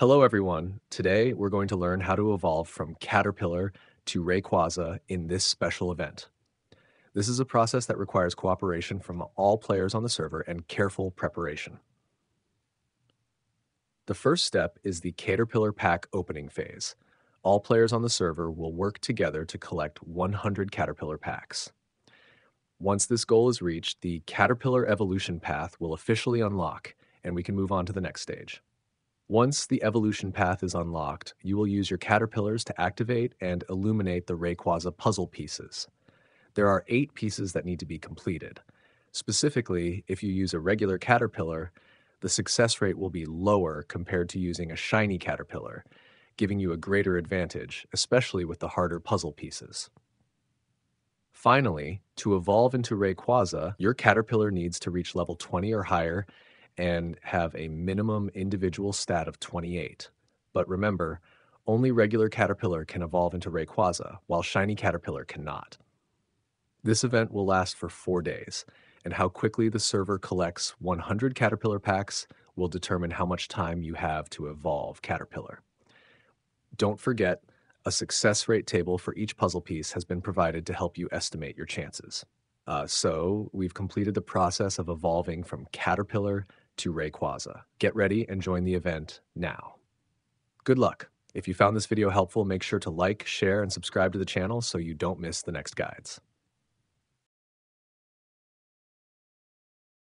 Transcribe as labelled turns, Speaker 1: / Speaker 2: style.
Speaker 1: Hello everyone. Today we're going to learn how to evolve from Caterpillar to Rayquaza in this special event. This is a process that requires cooperation from all players on the server and careful preparation. The first step is the Caterpillar pack opening phase. All players on the server will work together to collect 100 Caterpillar packs. Once this goal is reached, the Caterpillar evolution path will officially unlock, and we can move on to the next stage. Once the evolution path is unlocked, you will use your caterpillars to activate and illuminate the Rayquaza puzzle pieces. There are eight pieces that need to be completed. Specifically, if you use a regular caterpillar, the success rate will be lower compared to using a shiny caterpillar, giving you a greater advantage, especially with the harder puzzle pieces. Finally, to evolve into Rayquaza, your caterpillar needs to reach level 20 or higher and have a minimum individual stat of 28. But remember, only regular Caterpillar can evolve into Rayquaza, while Shiny Caterpillar cannot. This event will last for four days, and how quickly the server collects 100 Caterpillar packs will determine how much time you have to evolve Caterpillar. Don't forget, a success rate table for each puzzle piece has been provided to help you estimate your chances. Uh, so, we've completed the process of evolving from Caterpillar to Rayquaza. Get ready and join the event now. Good luck! If you found this video helpful, make sure to like, share, and subscribe to the channel so you don't miss the next guides.